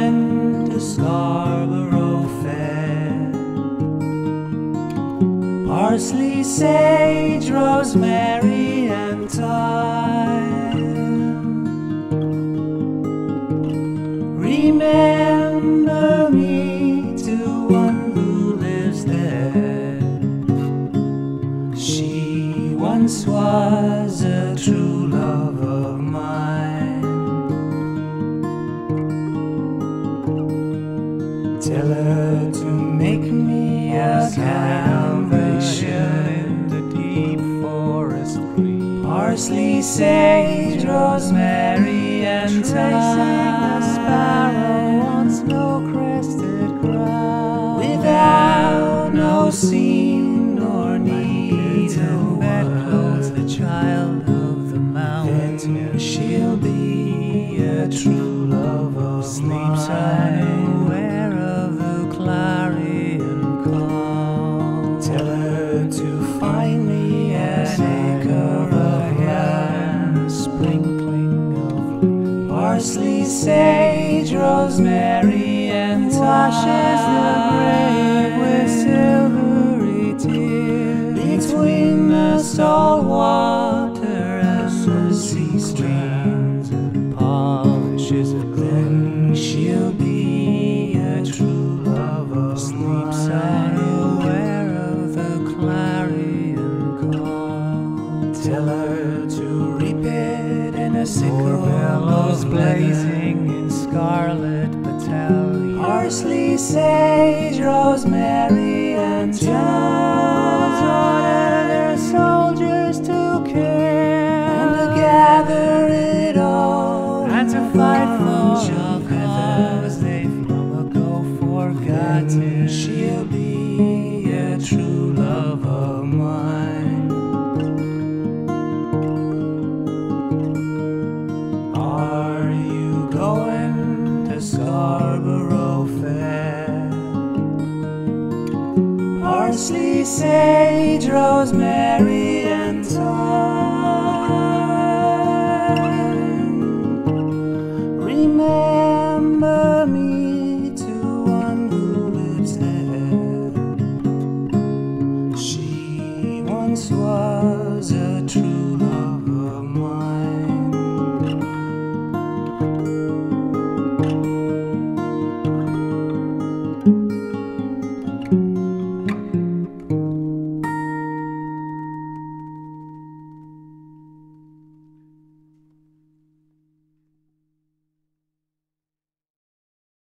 went to Scarborough Fair. Parsley, sage, rosemary, and thyme. Remember me to one who lives there. She once was. Tell her to make me a cambric in the deep forest green. Parsley, sage, rosemary, and Tracing the sparrow thyme. on snow-crested ground. Without no seam nor need of that clothes the child of the mountain. then she'll be a true love of Sleeps mine. Parsley, sage, rosemary, and thyme. washes the grave with silvery tears. between the salt water and the sea strands. polishes a Then she'll be a true lover. Sleeps unaware of the clarion call. Tell her sage, rosemary, and thyme. their soldiers to And to gather it all. And to fight for parsley, sage, rosemary, and thyme. Remember me to one who lives there. She once was a true.